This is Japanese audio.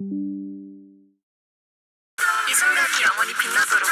이순간이 영원히 빛나도록